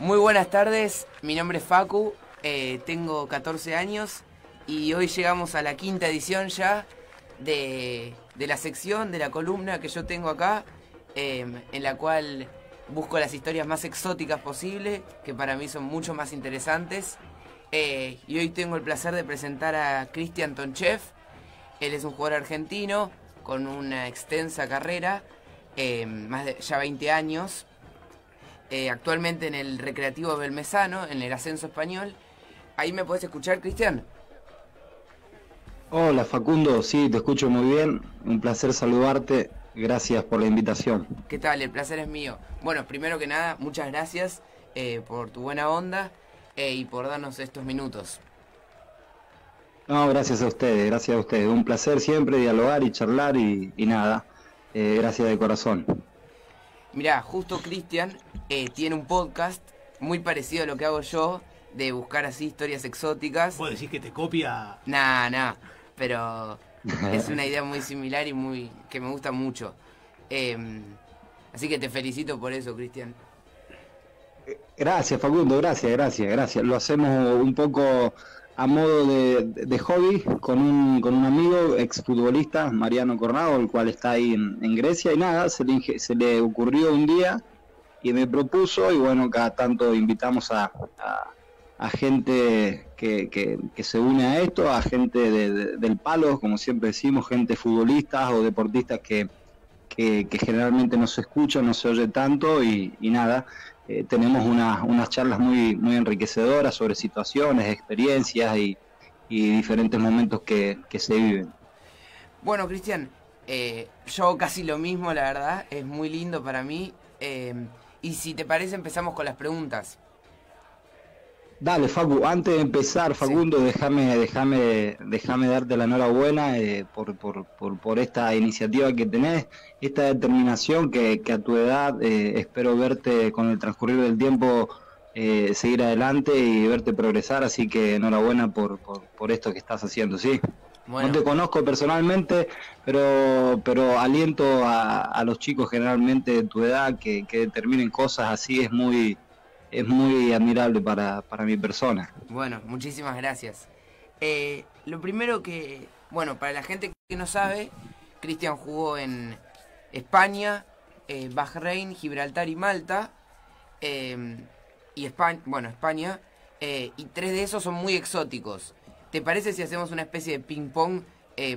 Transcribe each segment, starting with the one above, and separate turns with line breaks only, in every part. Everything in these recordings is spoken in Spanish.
Muy buenas tardes, mi nombre es Facu, eh, tengo 14 años y hoy llegamos a la quinta edición ya de, la sección, de la columna que yo tengo acá, em, en la cual busco las historias más exóticas posibles, que para mí son mucho más interesantes. Eh, y hoy tengo el placer de presentar a Cristian Tonchev. Él es un jugador argentino con una extensa carrera, em, más de ya 20 años, eh, actualmente en el Recreativo Belmesano, en el ascenso español. ¿Ahí me puedes escuchar, Cristian?
Hola Facundo, sí, te escucho muy bien. Un placer saludarte. Gracias por la invitación.
¿Qué tal? El placer es mío. Bueno, primero que nada, muchas gracias eh, por tu buena onda eh, y por darnos estos minutos.
No, gracias a ustedes, gracias a ustedes. Un placer siempre dialogar y charlar y, nada. gracias de corazón.
Mirá, justo Cristian eh, tiene un podcast muy parecido a lo que hago yo, de buscar así historias exóticas.
¿Puedo decir que te copia?
Nah, nah, pero es una idea muy similar y muy que me gusta mucho. Em, así que te felicito por eso, Cristian.
Gracias, Facundo, gracias, gracias, gracias. Lo hacemos un poco a modo de, hobby con un, con un amigo exfutbolista, Mariano Cornado, el cual está ahí en, Grecia, y nada, se le, se le, ocurrió un día y me propuso, y bueno, cada tanto invitamos a, a, gente que, que, se une a esto, a gente del palo, como siempre decimos, gente futbolistas o deportistas que, que, generalmente no se escucha, no se oye tanto, y, y nada, eh, tenemos unas charlas muy, muy enriquecedoras sobre situaciones, experiencias y, diferentes momentos que, se viven.
Bueno, Cristian, eh, yo casi lo mismo, la verdad, es muy lindo para mí. Eh, y si te parece, empezamos con las preguntas.
Dale, Facu, antes de empezar, Facundo, déjame, déjame, déjame darte la enhorabuena eh, por, por, por, esta iniciativa que tenés, esta determinación que, que a tu edad eh, espero verte con el transcurrir del tiempo eh, seguir adelante y verte progresar, así que enhorabuena por, por, esto que estás haciendo, ¿sí? No te conozco personalmente, pero, pero aliento a, a los chicos generalmente de tu edad que, que determinen cosas así, es muy es muy admirable para, mi persona.
Bueno, muchísimas gracias. Eh, lo primero que, bueno, para la gente que no sabe, Cristian jugó en España, eh, Bahrein, Gibraltar y Malta. Eh, y España, bueno, España. y tres de esos son muy exóticos. ¿Te parece si hacemos una especie de ping-pong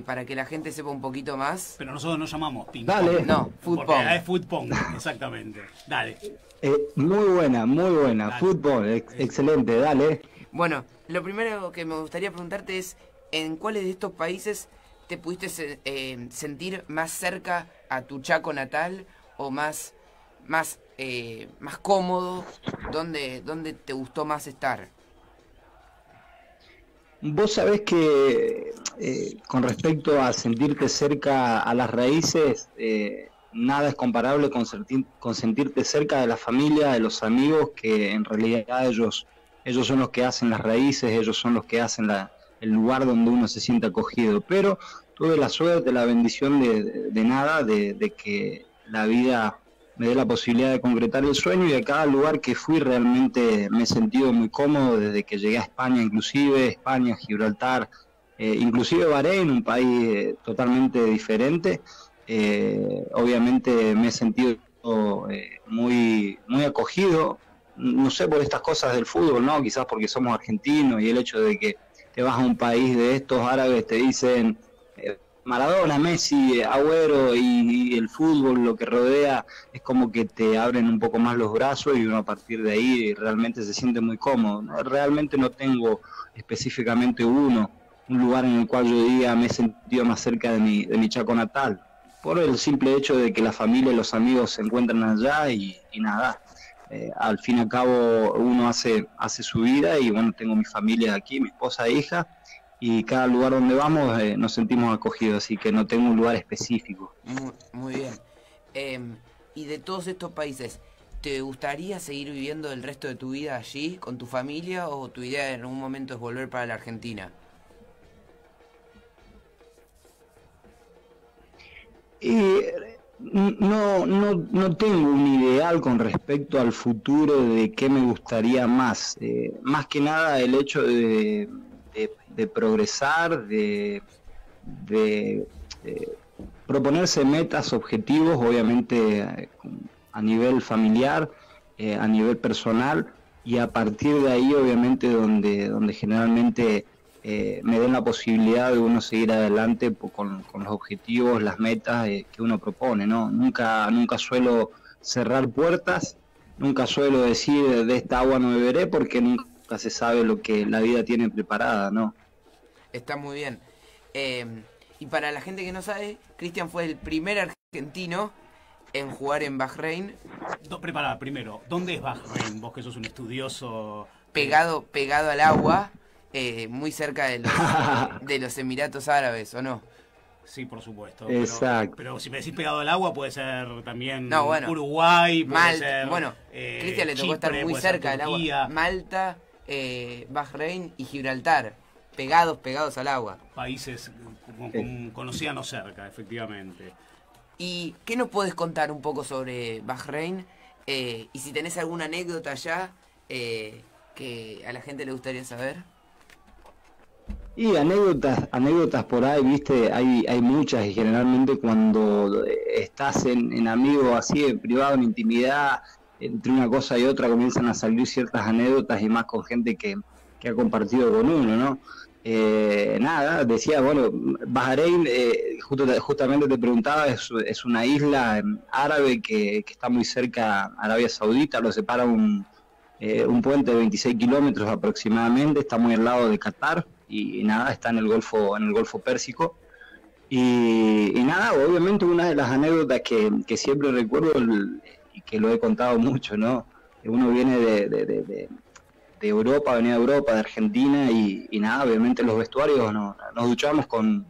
para que la gente sepa un poquito más?
Pero nosotros no llamamos ping-pong.
Dale.
No, fútbol.
Es fútbol, exactamente. Dale.
Eh, muy buena, muy buena. Fútbol, excelente, dale.
Bueno, lo primero que me gustaría preguntarte es, ¿en cuáles de estos países te pudiste eh, sentir más cerca a tu Chaco natal o más, más, eh, más cómodo? ¿Dónde, ¿Dónde te gustó más estar?
Vos sabés que con respecto a sentirte cerca a las raíces, nada es comparable con, sentirte cerca de la familia, de los amigos, que en realidad ellos, ellos son los que hacen las raíces, ellos son los que hacen el lugar donde uno se siente acogido. Pero tuve la suerte, la bendición de, nada, de, que la vida me dé la posibilidad de concretar el sueño y a cada lugar que fui realmente me he sentido muy cómodo desde que llegué a España, inclusive España, Gibraltar, eh, inclusive Bahrein, un país eh, totalmente diferente eh, obviamente me he sentido eh, muy, muy acogido, no sé por estas cosas del fútbol, ¿no? Quizás porque somos argentinos y el hecho de que te vas a un país de estos árabes, te dicen Maradona, Messi, Agüero y, el fútbol, lo que rodea, es como que te abren un poco más los brazos y uno a partir de ahí realmente se siente muy cómodo. Realmente no tengo específicamente uno, un lugar en el cual yo diga me he sentido más cerca de mi, de mi Chaco natal por el simple hecho de que la familia y los amigos se encuentran allá y, nada. Eh, al fin y al cabo uno hace, hace su vida y bueno, tengo mi familia aquí, mi esposa e hija, y cada lugar donde vamos eh, nos sentimos acogidos, así que no tengo un lugar específico.
Muy, bien. Em, y de todos estos países, ¿te gustaría seguir viviendo el resto de tu vida allí con tu familia o tu idea en algún momento es volver para la Argentina?
Y No, no, no tengo un ideal con respecto al futuro de qué me gustaría más. Eh, más que nada el hecho de, de, progresar, de, de, proponerse metas, objetivos, obviamente eh, a nivel familiar, eh, a nivel personal, y a partir de ahí, obviamente, donde, donde generalmente eh, me den la posibilidad de uno seguir adelante con, los objetivos, las metas eh, que uno propone, ¿no? Nunca, nunca suelo cerrar puertas, nunca suelo decir de esta agua no beberé porque nunca se sabe lo que la vida tiene preparada, ¿no?
Está muy bien. Em, y para la gente que no sabe, Cristian fue el primer argentino en jugar en Bahrein.
prepara, primero, ¿dónde es Bahrein? Vos que sos un estudioso...
Pegado, pegado al agua. Eh, muy cerca de los, de los Emiratos Árabes, ¿o no?
Sí, por supuesto.
Exacto.
Pero, si me decís pegado al agua, puede ser también Uruguay, puede ser.
Bueno, eh, Cristian le tocó estar muy cerca del agua. Malta, eh, Bahrein y Gibraltar. Pegados, pegados al agua.
Países con, con, océano cerca, efectivamente.
¿Y qué nos puedes contar un poco sobre Bahrein? y si tenés alguna anécdota allá que a la gente le gustaría saber.
Y anécdotas, anécdotas por ahí, viste, hay, hay muchas y generalmente cuando estás en, en amigos así, en privado, en intimidad, entre una cosa y otra comienzan a salir ciertas anécdotas y más con gente que, que ha compartido con uno, ¿no? Eh, nada, decía, bueno, Bahrein, eh, justamente te preguntaba, es, es una isla árabe que, que, está muy cerca a Arabia Saudita, lo separa un, eh, un puente de 26 kilómetros aproximadamente, está muy al lado de Qatar y, nada, está en el Golfo, en el Golfo Pérsico. Y, nada, obviamente una de las anécdotas que, que siempre recuerdo y que lo he contado mucho, ¿no? Uno viene de, de, de, Europa, venía de Europa, de Argentina y, nada, obviamente los vestuarios nos duchamos con,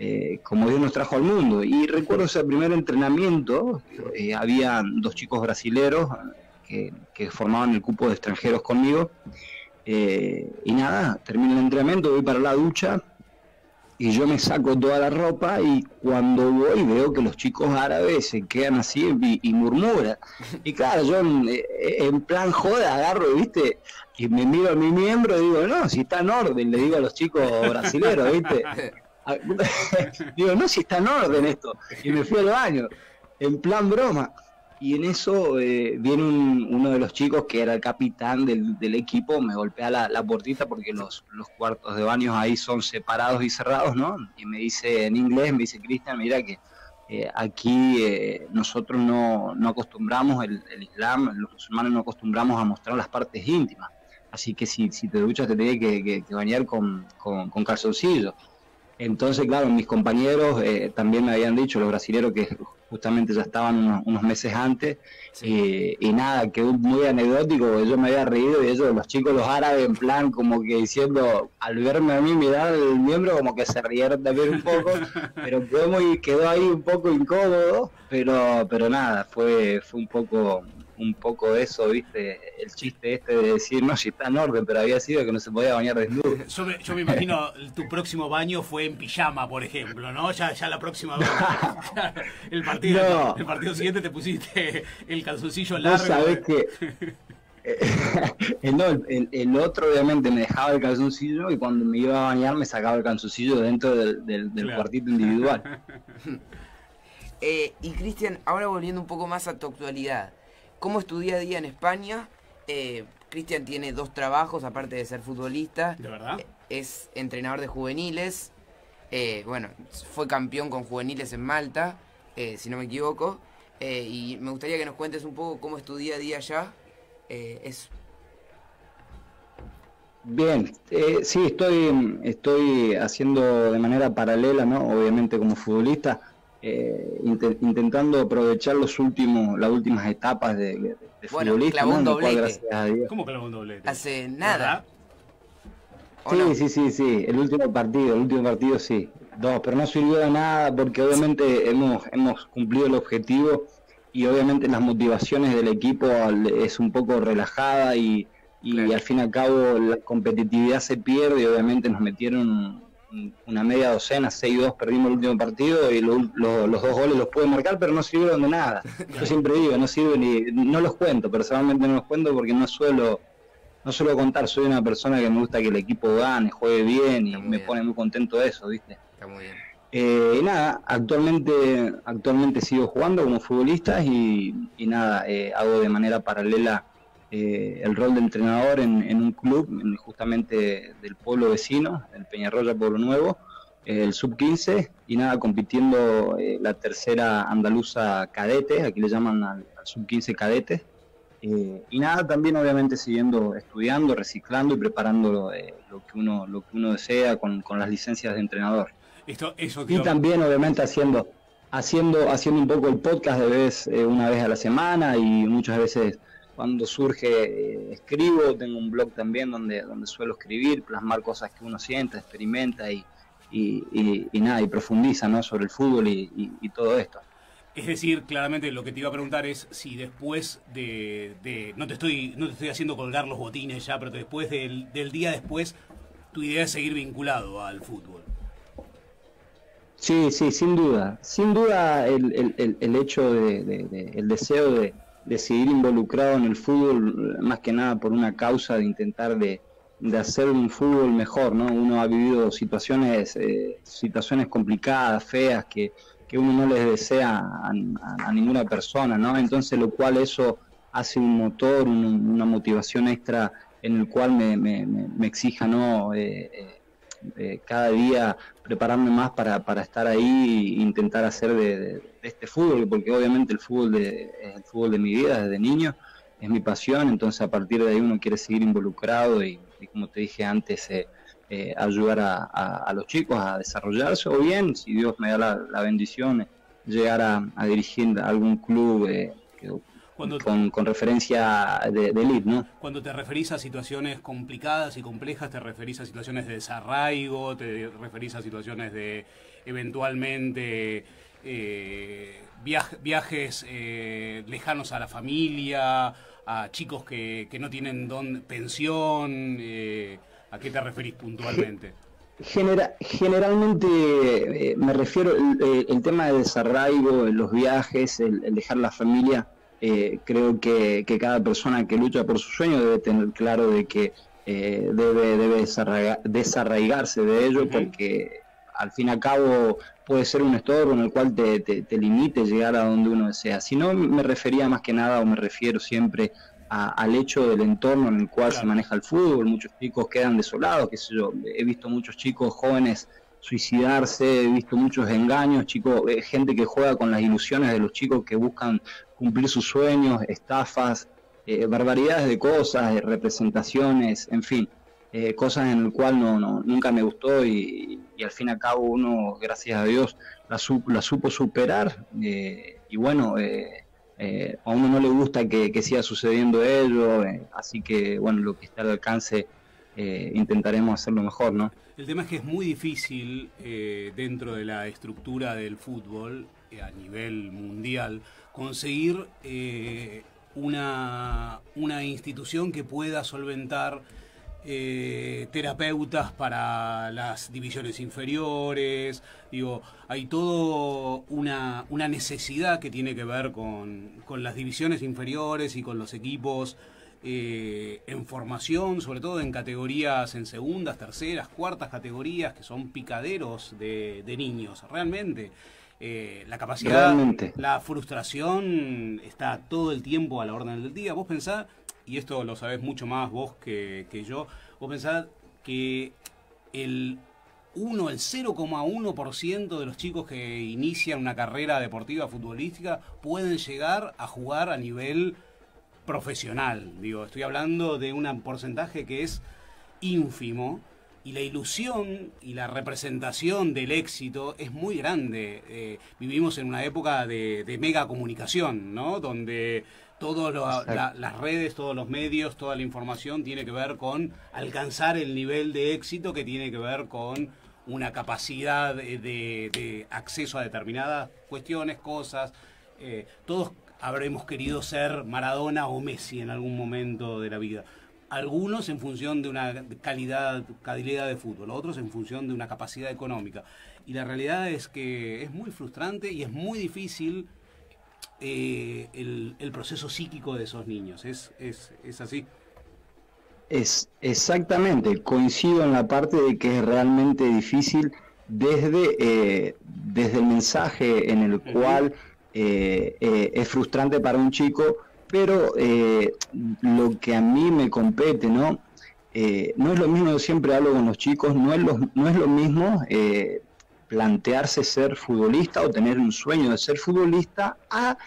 eh, como Dios nos trajo al mundo. Y recuerdo ese primer entrenamiento, eh, había dos chicos brasileros que, que, formaban el cupo de extranjeros conmigo eh, y nada, termino el entrenamiento, voy para la ducha y yo me saco toda la ropa y cuando voy veo que los chicos árabes se quedan así y, murmuran. Y claro, yo eh, en, plan joda agarro, ¿viste? Y me miro a mi miembro y digo, no, si está en orden, le digo a los chicos brasileños, ¿viste? digo, no, si está en orden esto. Y me fui al baño, en plan broma y en eso eh, viene uno de los chicos que era el capitán del, equipo, me golpea la, la puertita porque los, los, cuartos de baños ahí son separados y cerrados, ¿no? Y me dice en inglés, me dice, Cristian, mira que eh, aquí eh, nosotros no, no acostumbramos, el, Islam, los musulmanes no acostumbramos a mostrar las partes íntimas. Así que si, si te duchas te tienes que, que, bañar con, con, con calzoncillos. Entonces, claro, mis compañeros eh, también me habían dicho, los brasileños que justamente ya estaban unos, meses antes, y nada, quedó muy anecdótico, yo me había reído y ellos, los chicos, los árabes, en plan, como que diciendo, al verme a mí mirar el miembro, como que se rieron también un poco, pero quedó, muy, quedó ahí un poco incómodo, pero, pero nada, fue, fue un poco un poco eso, ¿viste? El chiste este de decir, no, si está en orden, pero había sido que no se podía bañar desnudo.
Yo me, yo me imagino, tu próximo baño fue en pijama, por ejemplo, ¿no? Ya, ya la próxima vez. el, partido, el partido siguiente te pusiste el calzoncillo largo.
sabes que... no, el, el, otro obviamente me dejaba el calzoncillo y cuando me iba a bañar me sacaba el calzoncillo dentro del, del, cuartito individual.
Eh, y Cristian, ahora volviendo un poco más a tu actualidad, cómo es tu día a día en España. Eh, Cristian tiene dos trabajos, aparte de ser futbolista.
¿De verdad? Eh,
es entrenador de juveniles. Eh, bueno, fue campeón con juveniles en Malta, si no me equivoco. y me gustaría que nos cuentes un poco cómo es tu día a día allá. es...
Bien, sí, estoy, estoy haciendo de manera paralela, ¿no? Obviamente como futbolista eh, intentando aprovechar los últimos, las últimas etapas de, de,
bueno, futbolista. un doblete.
¿Cómo clavó un doblete?
Hace nada.
Sí, sí, sí, sí, el último partido, el último partido sí, dos, pero no sirvió de nada porque obviamente hemos, hemos cumplido el objetivo y obviamente las motivaciones del equipo es un poco relajada y, y al fin y al cabo la competitividad se pierde y obviamente nos metieron una media docena, 6-2 perdimos el último partido y los dos goles los pude marcar, pero no sirvieron de nada. Yo siempre digo, no sirve ni, no los cuento, personalmente no los cuento porque no suelo, no suelo contar, soy una persona que me gusta que el equipo gane, juegue bien y me pone muy contento de eso, ¿viste?
Está muy bien.
Eh, y nada, actualmente, actualmente sigo jugando como futbolista y, nada, eh, hago de manera paralela eh, el rol de entrenador en, un club justamente del pueblo vecino, el Peñarroya Pueblo Nuevo, el sub-15 y nada, compitiendo la tercera andaluza cadete, aquí le llaman al, sub-15 cadete. y nada, también obviamente siguiendo estudiando, reciclando y preparando lo, que, uno, lo que uno desea con, con las licencias de entrenador y también obviamente haciendo haciendo haciendo un poco el podcast de vez eh, una vez a la semana y muchas veces cuando surge eh, escribo tengo un blog también donde donde suelo escribir plasmar cosas que uno siente experimenta y, y, nada y profundiza ¿no? sobre el fútbol y, todo esto
es decir, claramente lo que te iba a preguntar es si después de, de, no te estoy no te estoy haciendo colgar los botines ya, pero después del, del día después tu idea es seguir vinculado al fútbol.
Sí, sí, sin duda. Sin duda el, el, el hecho de, el deseo de, de, seguir involucrado en el fútbol, más que nada por una causa de intentar de, de hacer un fútbol mejor, ¿no? Uno ha vivido situaciones, eh, situaciones complicadas, feas, que, que uno no les desea a, ninguna persona, ¿no? Entonces, lo cual eso hace un motor, una motivación extra en el cual me, me, exija, ¿no? Eh, eh, eh, cada día prepararme más para, para estar ahí e intentar hacer de, este fútbol, porque obviamente el fútbol de, es el fútbol de mi vida desde niño, es mi pasión, entonces a partir de ahí uno quiere seguir involucrado y, como te dije antes, eh, eh, ayudar a, los chicos a desarrollarse, o bien, si Dios me da la, bendición, llegar a, dirigir algún club que con, referencia de, de, elite, ¿no?
Cuando te referís a situaciones complicadas y complejas, te referís a situaciones de desarraigo, te referís a situaciones de eventualmente eh, viajes eh, lejanos a la familia, a chicos que, que no tienen don, pensión, eh, ¿a qué te referís puntualmente?
generalmente me refiero el, el, tema de desarraigo, los viajes, el dejar la familia eh, creo que, cada persona que lucha por su sueño debe tener claro de que eh, debe, debe desarraigarse de ello porque al fin y al cabo puede ser un estorbo en el cual te, te, limite llegar a donde uno desea. Si no, me refería más que nada o me refiero siempre al hecho del entorno en el cual se maneja el fútbol. Muchos chicos quedan desolados, qué sé yo. He visto muchos chicos jóvenes suicidarse, he visto muchos engaños, chicos, eh, gente que juega con las ilusiones de los chicos que buscan cumplir sus sueños, estafas, eh, barbaridades de cosas, representaciones, en fin, eh, cosas en el cual no, nunca me gustó y, al fin y al cabo uno, gracias a Dios, la, la supo superar eh, y bueno, a uno no le gusta que, que siga sucediendo ello, así que bueno, lo que está al alcance intentaremos hacerlo mejor, ¿no?
El tema es que es muy difícil dentro de la estructura del fútbol a nivel mundial conseguir eh, una, una, institución que pueda solventar eh, terapeutas para las divisiones inferiores. Digo, hay todo una, una necesidad que tiene que ver con, con, las divisiones inferiores y con los equipos eh, en formación, sobre todo en categorías en segundas, terceras, cuartas categorías, que son picaderos de, de niños, realmente. Eh, la capacidad, la frustración está todo el tiempo a la orden del día. Vos pensás, y esto lo sabés mucho más vos que, yo, vos pensás que el 1, el 0,1% de los chicos que inician una carrera deportiva futbolística pueden llegar a jugar a nivel profesional. Digo, estoy hablando de un porcentaje que es ínfimo y la ilusión y la representación del éxito es muy grande. Eh, vivimos en una época de, mega comunicación, ¿no? Donde todas las redes, todos los medios, toda la información tiene que ver con alcanzar el nivel de éxito que tiene que ver con una capacidad de, acceso a determinadas cuestiones, cosas. Eh, todos habremos querido ser Maradona o Messi en algún momento de la vida algunos en función de una calidad, calidad de fútbol, otros en función de una capacidad económica. Y la realidad es que es muy frustrante y es muy difícil eh, el, proceso psíquico de esos niños. ¿Es, es, es así?
Es exactamente, coincido en la parte de que es realmente difícil desde, eh, desde el mensaje en el cual eh, es frustrante para un chico pero eh, lo que a mí me compete, ¿no? Eh, no es lo mismo, yo siempre hablo con los chicos, no es lo, no es lo mismo eh, plantearse ser futbolista o tener un sueño de ser futbolista a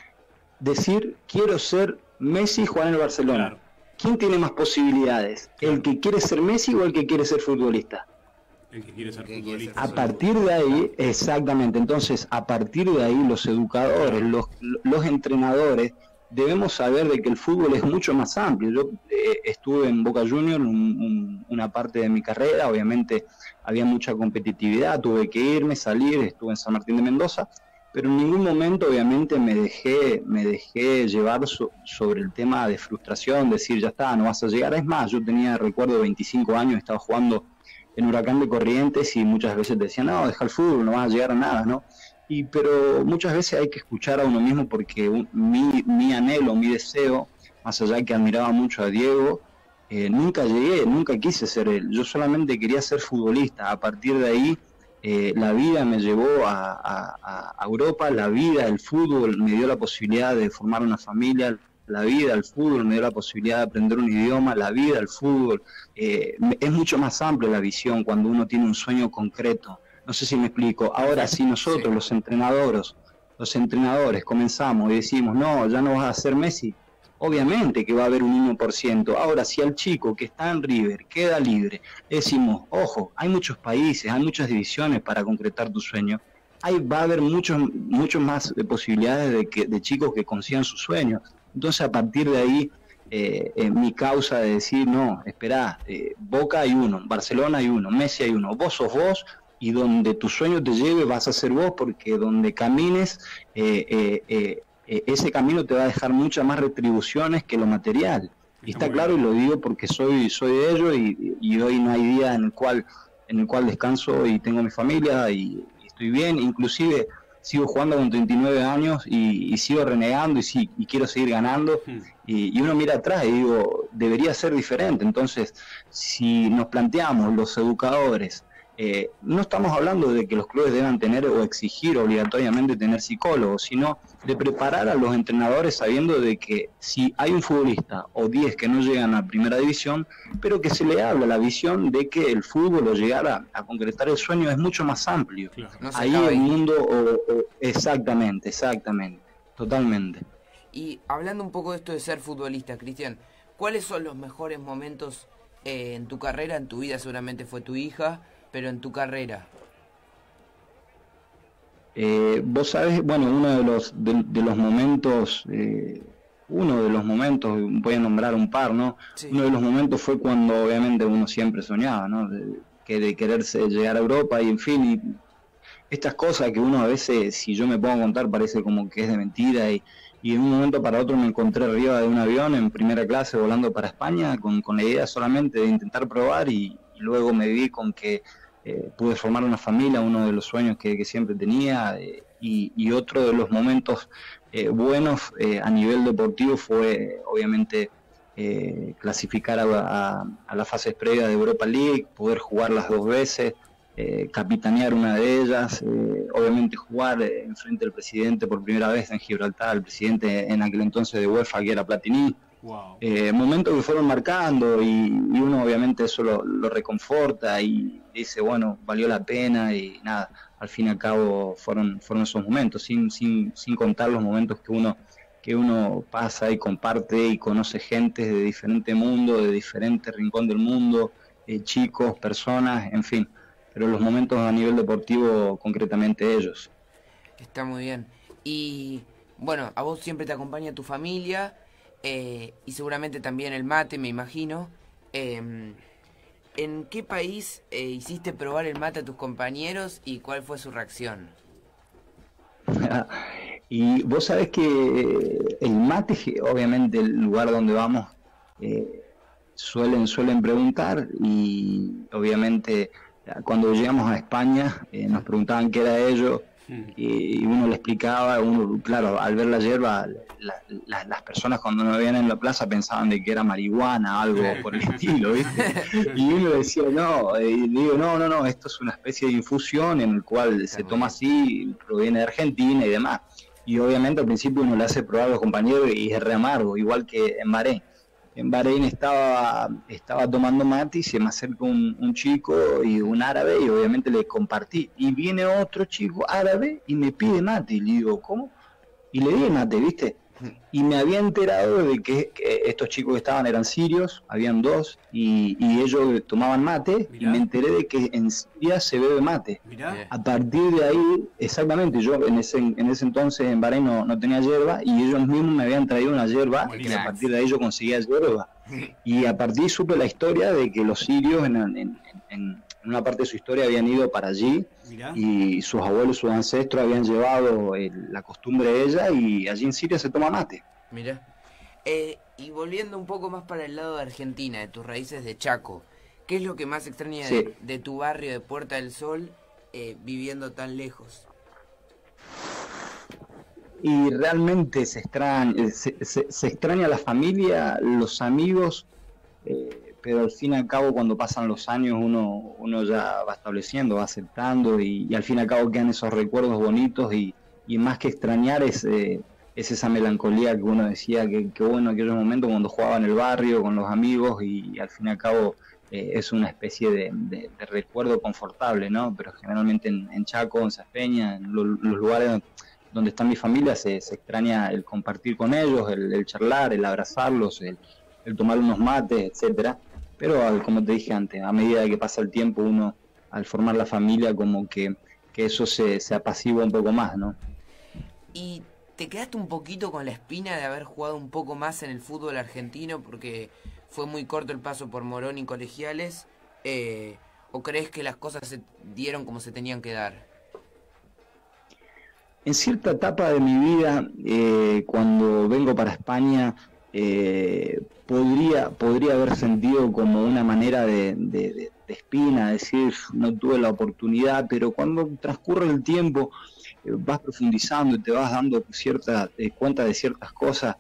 decir quiero ser Messi jugar en el Barcelona. ¿Quién tiene más posibilidades? ¿El que quiere ser Messi o el que quiere ser futbolista?
El que quiere ser futbolista.
A partir de ahí, exactamente, entonces a partir de ahí los educadores, los, los entrenadores, debemos saber de que el fútbol es mucho más amplio. Yo eh, estuve en Boca Juniors una parte de mi carrera, obviamente había mucha competitividad, tuve que irme, salir, estuve en San Martín de Mendoza, pero en ningún momento obviamente me dejé, me dejé llevar sobre el tema de frustración, decir ya está, no vas a llegar. Es más, yo tenía, recuerdo, 25 años, estaba jugando en Huracán de Corrientes y muchas veces decían, no, deja el fútbol, no vas a llegar a nada, ¿no? Y, pero muchas veces hay que escuchar a uno mismo porque mi, mi anhelo, mi deseo, más allá que admiraba mucho a Diego, eh, nunca llegué, nunca quise ser él. Yo solamente quería ser futbolista. A partir de ahí, eh, la vida me llevó a, Europa, la vida, el fútbol me dio la posibilidad de formar una familia, la vida, el fútbol me dio la posibilidad de aprender un idioma, la vida, el fútbol. Eh, es mucho más amplio la visión cuando uno tiene un sueño concreto. No sé si me explico. Ahora, si nosotros, los entrenadores, los entrenadores, comenzamos y decimos, no, ya no vas a ser Messi, obviamente que va a haber un 1%. Ahora, si al chico que está en River queda libre, decimos, ojo, hay muchos países, hay muchas divisiones para concretar tu sueño, ahí va a haber muchos, muchos más posibilidades de, que, de chicos que consigan sus sueños. Entonces, a partir de ahí, eh, mi causa de decir, no, espera, eh, Boca hay uno, Barcelona hay uno, Messi hay uno, vos sos vos, y donde tu sueño te lleve vas a ser vos porque donde camines eh, eh, eh, ese camino te va a dejar muchas más retribuciones que lo material. Y está claro y lo digo porque soy soy de ello y, hoy no hay día en el cual en el cual descanso y tengo mi familia y, estoy bien. Inclusive sigo jugando con 39 años y, sigo renegando y, sí, y quiero seguir ganando hmm. y, uno mira atrás y digo debería ser diferente entonces si nos planteamos los educadores eh, no estamos hablando de que los clubes deban tener o exigir obligatoriamente tener psicólogos, sino de preparar a los entrenadores sabiendo de que si hay un futbolista o 10 que no llegan a primera división, pero que se le habla la visión de que el fútbol o llegar a, concretar el sueño es mucho más amplio. ahí el mundo, exactamente, exactamente, totalmente.
Y hablando un poco de esto de ser futbolista, Cristian, ¿cuáles son los mejores momentos eh, en tu carrera, en tu vida? Seguramente fue tu hija pero en tu carrera?
Eh, vos sabés, bueno, uno de los, de, los momentos, eh, uno de los momentos, voy a nombrar un par, ¿no? Uno de los momentos fue cuando obviamente uno siempre soñaba, ¿no? De, que de quererse llegar a Europa y en fin, y estas cosas que uno a veces, si yo me pongo a contar, parece como que es de mentira y, y en un momento para otro me encontré arriba de un avión en primera clase volando para España con, con la idea solamente de intentar probar y luego me vi con que eh, pude formar una familia, uno de los sueños que, siempre tenía, eh, y, otro de los momentos eh, buenos a nivel deportivo fue obviamente clasificar a, la fase previa de Europa League, poder jugar las dos veces, capitanear una de ellas, obviamente jugar en frente del presidente por primera vez en Gibraltar, el presidente en aquel entonces de UEFA que era Platini. Eh, momentos que fueron marcando y, uno obviamente eso lo, reconforta y dice, bueno, valió la pena y nada, al fin y al cabo fueron, fueron esos momentos, sin, sin, sin contar los momentos que uno, que uno pasa y comparte y conoce gente de diferente mundo, de diferente rincón del mundo, eh, chicos, personas, en fin, pero los momentos a nivel deportivo concretamente ellos.
Está muy bien. Y bueno, a vos siempre te acompaña tu familia eh, y seguramente también el mate, me imagino. Em, ¿En qué país eh, hiciste probar el mate a tus compañeros y cuál fue su reacción?
y vos sabés que el mate, obviamente el lugar donde vamos, eh, suelen, suelen preguntar y obviamente cuando llegamos a España eh, nos preguntaban qué era ello y uno le explicaba, uno, claro, al ver la hierba, las personas cuando nos veían en la plaza pensaban de que era marihuana, algo por el estilo, ¿viste? Y uno decía, no, y digo, no, no, no, esto es una especie de infusión en el cual se toma así, proviene de Argentina y demás. Y obviamente al principio uno le hace probar a los compañeros y es re amargo, igual que en Bahrein en Bahrein estaba, estaba tomando mate y se me acerca un, un, chico y un árabe y obviamente le compartí. Y viene otro chico árabe y me pide mate y le digo, ¿cómo? Y le di mate, ¿viste? Y me había enterado de que, estos chicos que estaban eran sirios, habían dos, y, ellos tomaban mate, y me enteré de que en Siria se bebe mate. A partir de ahí, exactamente, yo en ese, en ese entonces en Bahrein no, tenía hierba, y ellos mismos me habían traído una hierba, y a partir de ahí yo conseguía hierba. y a partir supe la historia de que los sirios en, en, en una parte de su historia habían ido para allí y sus abuelos, sus ancestros habían llevado la costumbre de ella y allí en Siria se toma mate.
Mira. Eh, y volviendo un poco más para el lado de Argentina, de tus raíces de Chaco, ¿qué es lo que más extraña de, tu barrio de Puerta del Sol eh, viviendo tan lejos?
Y realmente se extraña, se, se, extraña la familia, los amigos, eh, pero al fin y al cabo cuando pasan los años uno, uno ya va estableciendo, va aceptando y, al fin y al cabo quedan esos recuerdos bonitos y, más que extrañar es, eh, es esa melancolía que uno decía que, bueno aquellos momentos cuando jugaba en el barrio con los amigos y, al fin y al cabo eh, es una especie de, recuerdo confortable, ¿no? Pero generalmente en, Chaco, en Saspeña, en los lugares donde está mi familia se, extraña el compartir con ellos, el, charlar, el abrazarlos, el, el tomar unos mates, etcétera pero como te dije antes, a medida que pasa el tiempo, uno al formar la familia, como que, eso se, se apacigua un poco más, ¿no?
Y te quedaste un poquito con la espina de haber jugado un poco más en el fútbol argentino porque fue muy corto el paso por Morón y colegiales. Eh, ¿O crees que las cosas se dieron como se tenían que dar?
En cierta etapa de mi vida, eh, cuando vengo para España, eh, podría, podría haber sentido como una manera de, espina, decir, no tuve la oportunidad, pero cuando transcurre el tiempo eh, vas profundizando y te vas dando eh, cuenta de ciertas cosas,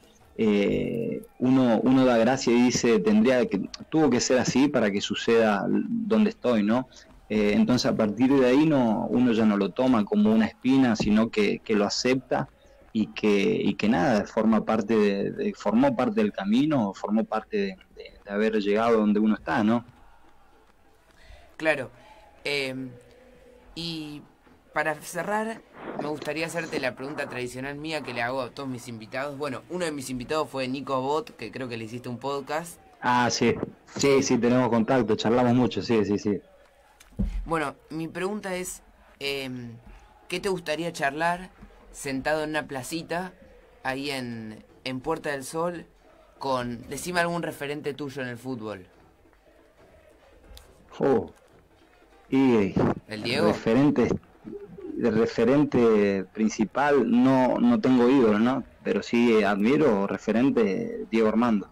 uno, da gracia y dice, tendría que, tuvo que ser así para que suceda donde estoy, ¿no? entonces a partir de ahí no, uno ya no lo toma como una espina, sino que lo acepta y que, y que nada, forma parte de, formó parte del camino, formó parte de, haber llegado donde uno está, ¿no?
Claro. Em, y para cerrar, me gustaría hacerte la pregunta tradicional mía que le hago a todos mis invitados. Bueno, uno de mis invitados fue Nico Bot, que creo que le hiciste un podcast.
Ah, sí, sí, sí, tenemos contacto, charlamos mucho, sí, sí, sí.
Bueno, mi pregunta es, em, ¿qué te gustaría charlar sentado en una placita ahí en, en Puerta del Sol con, decime algún referente tuyo en el fútbol.
Oh. Y
el Diego.
Referente, de referente principal no, no tengo ídolos, ¿no? Pero sí admiro referente Diego Armando.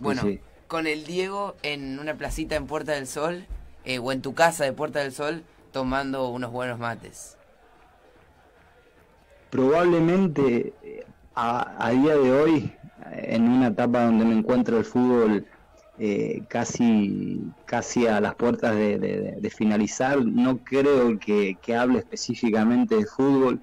Bueno, con el Diego en una placita en Puerta del Sol eh, o en tu casa de Puerta del Sol tomando unos buenos mates
probablemente eh, a, día de hoy, en una etapa donde me encuentro el fútbol eh, casi, casi a las puertas de, finalizar, no creo que, hable específicamente de fútbol,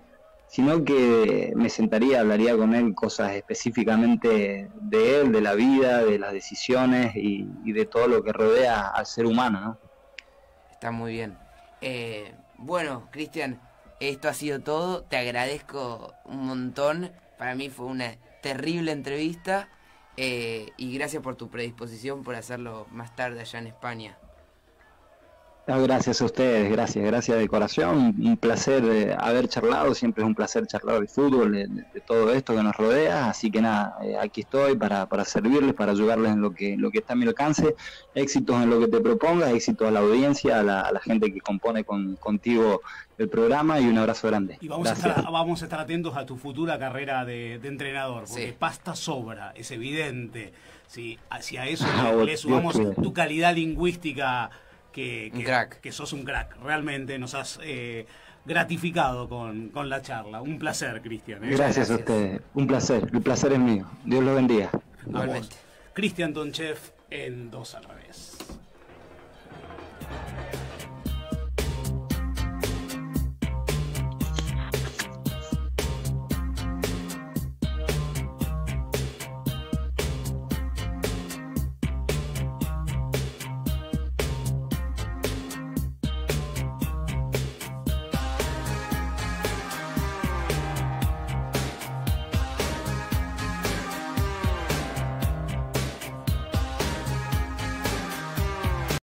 sino que me sentaría, hablaría con él cosas específicamente de él, de la vida, de las decisiones y, de todo lo que rodea al ser humano. ¿no?
Está muy bien. Eh, bueno, Cristian, esto ha sido todo. Te agradezco un montón. Para mí fue una terrible entrevista. Eh, y gracias por tu predisposición por hacerlo más tarde allá en España.
Gracias a ustedes, gracias, gracias de corazón. Un placer eh, haber charlado, siempre es un placer charlar de fútbol, de, todo esto que nos rodea. Así que nada, eh, aquí estoy para, para servirles, para ayudarles en lo que, lo que está a mi alcance. Éxitos en lo que te propongas, éxitos a la audiencia, a la, gente que compone con, contigo el programa y un abrazo grande.
Y vamos, a estar, vamos a estar atentos a tu futura carrera de, entrenador, porque pasta sobra, es evidente. Si hacia eso ah, le, sumamos tu calidad lingüística que, que, sos un crack. Realmente nos has eh, gratificado con, la charla. Un placer, Cristian.
¿eh? Gracias, a ustedes. Un placer. El placer es mío. Dios lo bendiga.
Cristian Tonchef en Dos al Revés.